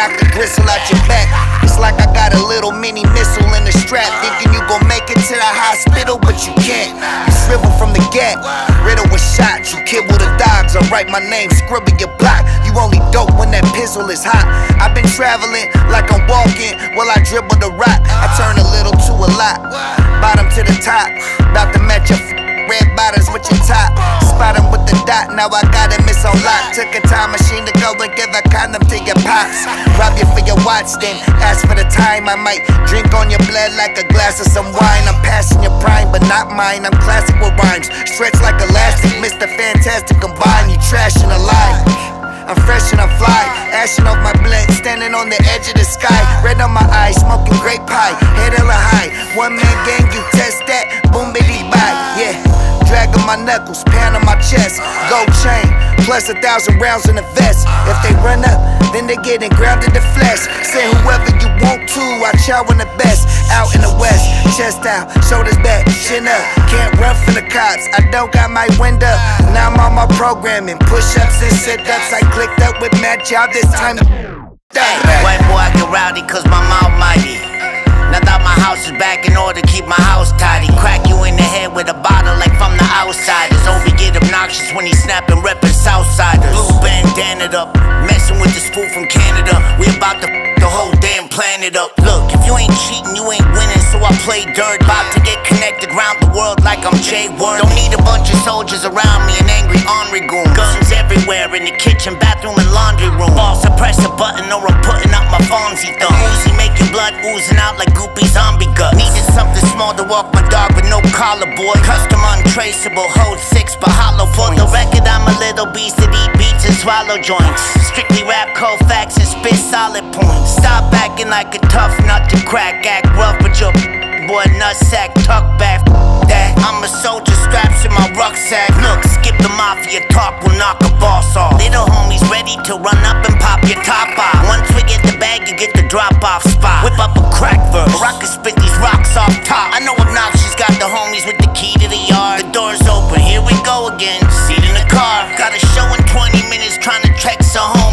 knock the gristle out your back. It's like I got a little mini missile in the strap. Thinking you gon' make it to the hospital, but you can't. You shrivel from the gat. Riddle with shots. You kibble the dogs. I write my name, scribble your block. You only dope when that pistol is hot. I've been traveling like I'm walking while I dribble the rock. I turn a little to a lot. Bottom to the top. About to match your red bottoms with your top. Now I got it miss on lock. Took a time machine to go and give a condom to your pops. Rob you for your watch, then ask for the time. I might drink on your blood like a glass of some wine. I'm passing your prime, but not mine. I'm classic with rhymes. Stretch like elastic, Mr. Fantastic combine. You trash and alive. I'm fresh and I fly, ashing off my blood, standing on the edge of the sky. Red on my eyes, smoking grape pie, head hella high. One man gang, you test that, boom bitty bye, yeah. Dragging my knuckles, on my chest, gold chain, plus a thousand rounds in the vest. If they run up, then they getting grounded to flesh. Say whoever you want to, I chow on the best. Out in the west, chest out, shoulders back, chin up. Can't run from the cops, I don't got my wind up. Now I'm on my programming, push ups and sit ups. I clicked up with Matt Job this time. White boy, I get rowdy cause my mouth mighty. Now that my house is back in order, keep my house tidy. Crack you in the head with a snapping, reppin' Southsiders. Blue bandana up, messing with this fool from Canada. We about to the whole damn planet up. Look, if you ain't cheating, you ain't winning, so I play dirt. About to get connected round the world like I'm Jay Word. Don't need a bunch of soldiers around me, an angry Henri goon. Guns everywhere in the kitchen, bathroom, and laundry room. Boss, I press a button or I'm putting up my Fonzie thumb. Blood oozing out like goopy zombie gut. Needed something small to walk my dog with no collar, boy. Custom untraceable, hold six but hollow. For the record, I'm a little beast that eat beats and swallow joints. Strictly rap, cold facts, and spit solid points. Stop acting like a tough nut to crack, act rough with your boy nutsack, tuck back. That I'm a soldier, straps in my rucksack. Look, skip the mafia drop off spot. Whip up a crack verse, or I spit these rocks off top. I know obnoxious, got the homies with the key to the yard. The door's open, here we go again. Seat in the car, got a show in 20 minutes, trying to check some home.